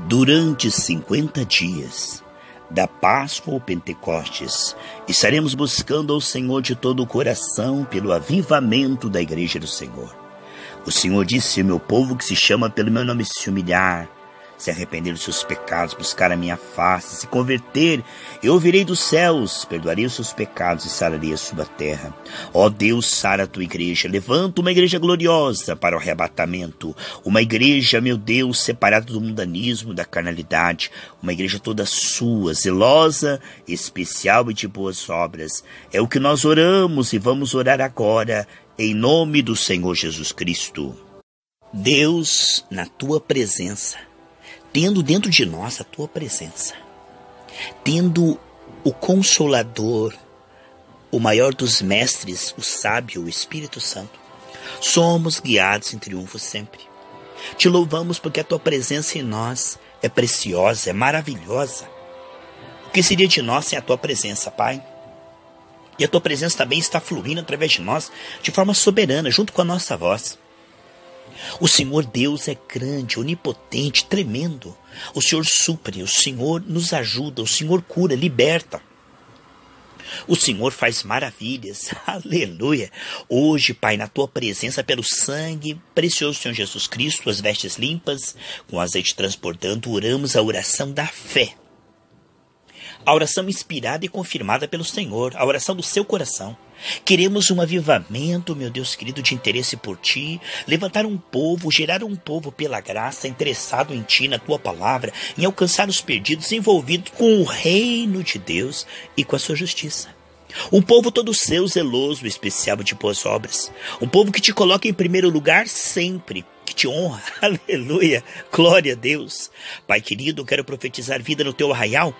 Durante 50 dias, da Páscoa ao Pentecostes, estaremos buscando ao Senhor de todo o coração pelo avivamento da Igreja do Senhor. O Senhor disse: Meu povo que se chama pelo meu nome se humilhar, se arrepender dos seus pecados, buscar a minha face, se converter, eu ouvirei dos céus, perdoarei os seus pecados e sararei a sua terra. Ó Deus, sara a tua igreja, levanta uma igreja gloriosa para o arrebatamento, uma igreja, meu Deus, separada do mundanismo, da carnalidade, uma igreja toda sua, zelosa, especial e de boas obras. É o que nós oramos e vamos orar agora, em nome do Senhor Jesus Cristo. Deus, na tua presença, tendo dentro de nós a tua presença, tendo o Consolador, o maior dos mestres, o sábio, o Espírito Santo, somos guiados em triunfo sempre. Te louvamos porque a tua presença em nós é preciosa, é maravilhosa. O que seria de nós sem a tua presença, Pai? E a tua presença também está fluindo através de nós de forma soberana, junto com a nossa voz. O Senhor Deus é grande, onipotente, tremendo. O Senhor supre, o Senhor nos ajuda, o Senhor cura, liberta. O Senhor faz maravilhas. Aleluia. Hoje, Pai, na tua presença, pelo sangue precioso Senhor Jesus Cristo, as vestes limpas, com azeite transbordando, oramos a oração da fé. A oração inspirada e confirmada pelo Senhor, a oração do seu coração. Queremos um avivamento, meu Deus querido, de interesse por ti, levantar um povo, gerar um povo pela graça, interessado em ti, na tua palavra, em alcançar os perdidos, envolvidos com o reino de Deus e com a sua justiça. Um povo todo seu, zeloso, especial de boas obras. Um povo que te coloca em primeiro lugar sempre, que te honra. Aleluia. Glória a Deus. Pai querido, quero profetizar vida no teu arraial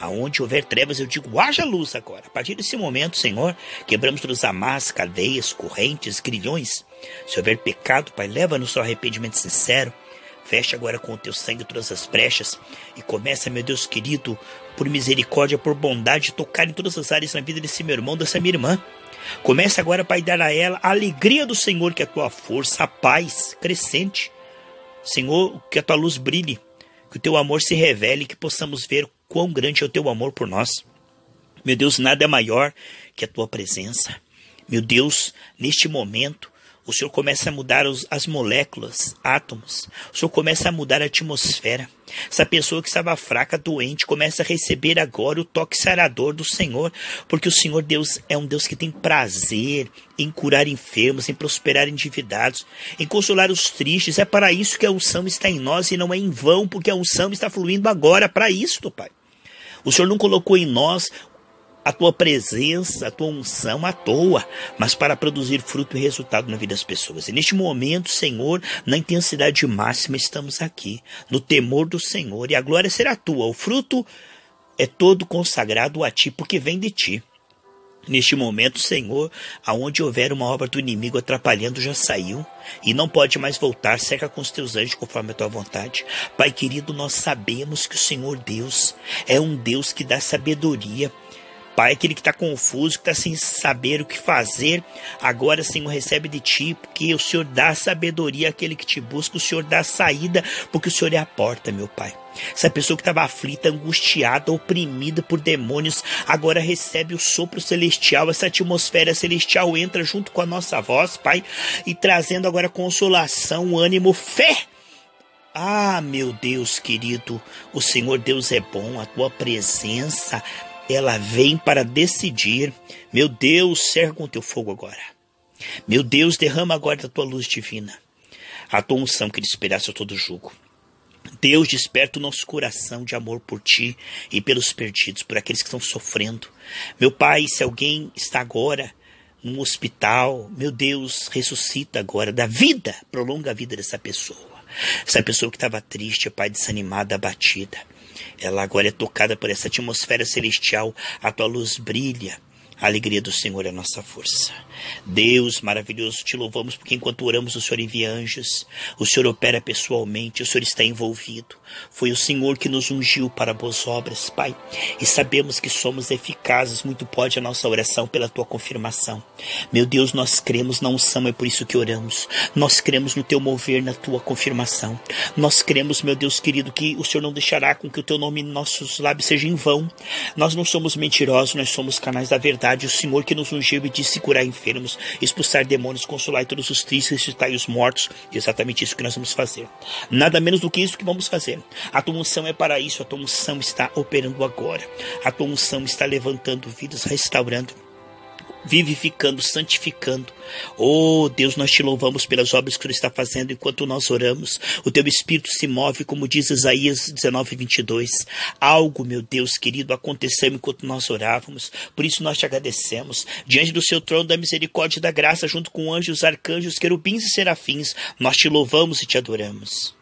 Aonde houver trevas, eu digo, haja luz agora. A partir desse momento, Senhor, quebramos todas as amarras, cadeias, correntes, grilhões. Se houver pecado, Pai, leva-nos ao arrependimento sincero. Feche agora com o teu sangue todas as brechas e começa, meu Deus querido, por misericórdia, por bondade, tocar em todas as áreas na vida desse meu irmão, dessa minha irmã. Comece agora, Pai, dar a ela a alegria do Senhor, que é a tua força, a paz crescente. Senhor, que a tua luz brilhe, que o teu amor se revele, que possamos ver quão grande é o teu amor por nós. Meu Deus, nada é maior que a tua presença. Meu Deus, neste momento, o Senhor começa a mudar os, as moléculas, átomos. O Senhor começa a mudar a atmosfera. Essa pessoa que estava fraca, doente, começa a receber agora o toque sarador do Senhor, porque o Senhor Deus é um Deus que tem prazer em curar enfermos, em prosperar endividados, em consolar os tristes. É para isso que a unção está em nós e não é em vão, porque a unção está fluindo agora para isto, Pai. O Senhor não colocou em nós a tua presença, a tua unção à toa, mas para produzir fruto e resultado na vida das pessoas. E neste momento, Senhor, na intensidade máxima, estamos aqui, no temor do Senhor, e a glória será tua. O fruto é todo consagrado a ti, porque vem de ti. Neste momento, Senhor, aonde houver uma obra do inimigo atrapalhando, já saiu e não pode mais voltar. Seca com os teus anjos conforme a tua vontade. Pai querido, nós sabemos que o Senhor Deus é um Deus que dá sabedoria Pai, aquele que está confuso, que está sem saber o que fazer, agora, Senhor, recebe de ti, porque o Senhor dá sabedoria àquele que te busca, o Senhor dá saída, porque o Senhor é a porta, meu Pai. Essa pessoa que estava aflita, angustiada, oprimida por demônios, agora recebe o sopro celestial, essa atmosfera celestial entra junto com a nossa voz, Pai, e trazendo agora consolação, ânimo, fé. Ah, meu Deus querido, o Senhor Deus é bom, a tua presença ela vem para decidir. Meu Deus, serra com o teu fogo agora. Meu Deus, derrama agora a tua luz divina. A tua unção que despedaça todo jugo. Deus, desperta o nosso coração de amor por ti e pelos perdidos, por aqueles que estão sofrendo. Meu Pai, se alguém está agora num hospital, meu Deus, ressuscita agora, da vida, prolonga a vida dessa pessoa. Essa pessoa que estava triste, Pai, desanimada, abatida. Ela agora é tocada por essa atmosfera celestial, a tua luz brilha. A alegria do Senhor é a nossa força. Deus maravilhoso, te louvamos porque enquanto oramos o Senhor envia anjos, o Senhor opera pessoalmente, o Senhor está envolvido. Foi o Senhor que nos ungiu para boas obras, Pai, e sabemos que somos eficazes, muito pode a nossa oração pela tua confirmação. Meu Deus, nós cremos na unção, é por isso que oramos. Nós cremos no teu mover, na tua confirmação. Nós cremos, meu Deus querido, que o Senhor não deixará com que o teu nome em nossos lábios seja em vão. Nós não somos mentirosos, nós somos canais da verdade. O Senhor que nos ungiu e disse curar enfermos, expulsar demônios, consolar todos os tristes, ressuscitar os mortos. E exatamente isso que nós vamos fazer. Nada menos do que isso que vamos fazer. A tua unção é para isso, a tua unção está operando agora. A tua unção está levantando vidas, restaurando vivificando, santificando. Oh Deus, nós te louvamos pelas obras que o Senhor está fazendo enquanto nós oramos. O teu espírito se move, como diz Isaías 19, 22. Algo, meu Deus querido, aconteceu enquanto nós orávamos. Por isso nós te agradecemos. Diante do seu trono da misericórdia e da graça, junto com anjos, arcanjos, querubins e serafins, nós te louvamos e te adoramos.